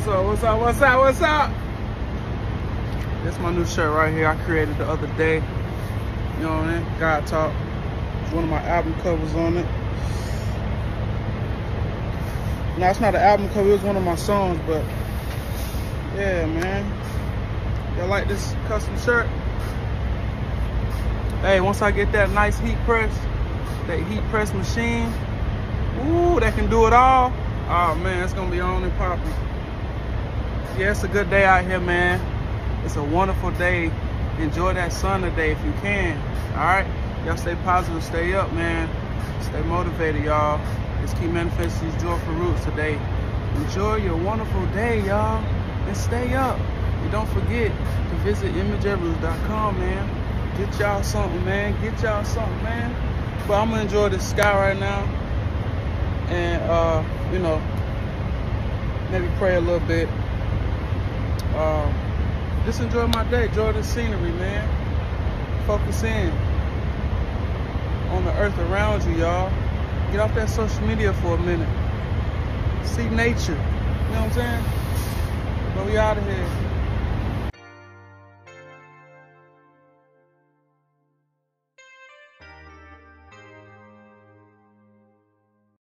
what's up, what's up, what's up, what's up? This my new shirt right here I created the other day. You know what I mean? God Talk. It's one of my album covers on it. No, it's not an album cover, it was one of my songs, but yeah, man. Y'all like this custom shirt? Hey, once I get that nice heat press, that heat press machine, ooh, that can do it all. Oh man, it's gonna be on and popping. Yeah, it's a good day out here, man. It's a wonderful day. Enjoy that sun today if you can. All right, y'all stay positive, stay up, man. Stay motivated, y'all. Let's keep manifesting these joyful roots today. Enjoy your wonderful day, y'all, and stay up. And don't forget to visit mnjroots.com, man. Get y'all something, man. Get y'all something, man. But I'm gonna enjoy the sky right now, and uh, you know, maybe pray a little bit. Just enjoy my day. Enjoy the scenery, man. Focus in on the earth around you, y'all. Get off that social media for a minute. See nature. You know what I'm saying? But we out of here.